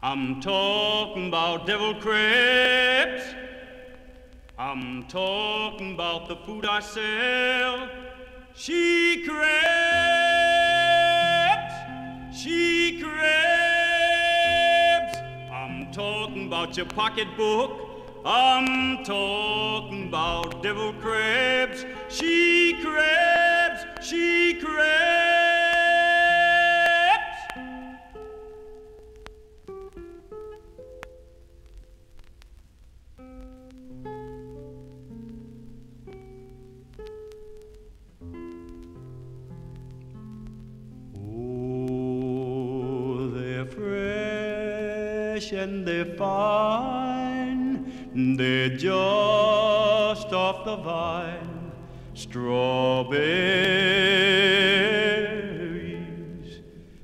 I'm talking about devil crabs. I'm talking about the food I sell. She crabs, she crabs. I'm talking about your pocketbook. I'm talking about devil crabs. She fresh and they're fine. They're just off the vine. Strawberries,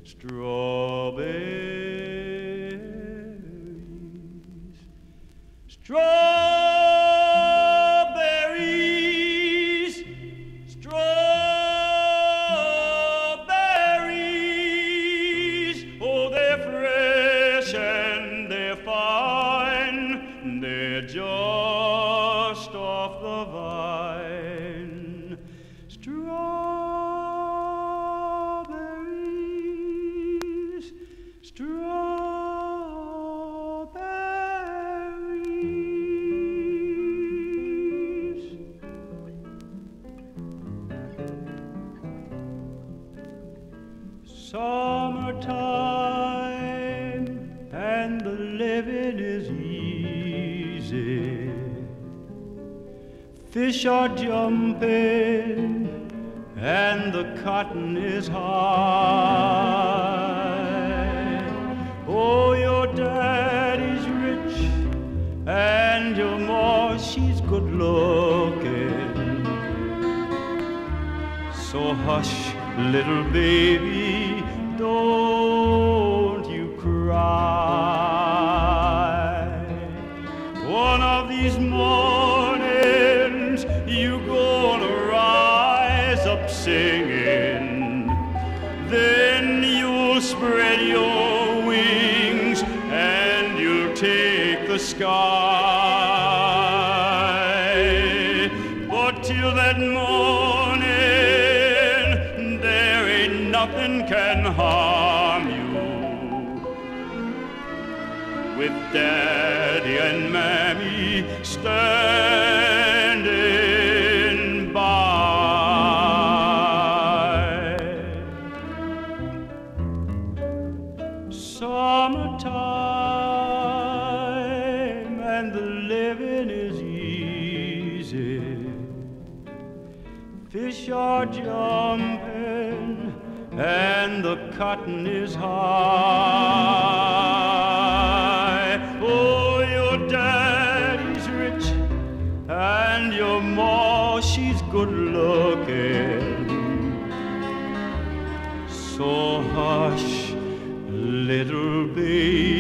strawberries, strawberries, Summertime and the living is easy. Fish are jumping and the cotton is high. Oh, your daddy's rich and your ma, she's good looking. So hush, little baby, don't you cry. One of these mornings, you gonna rise up singing. Then you'll spread your wings and you'll take the sky. But till that morning, nothing can harm you. With daddy and mammy standing by. Summertime and the living is easy. Fish are jumping and the cotton is high. Oh, your daddy's rich and your ma, she's good looking. So hush, little baby.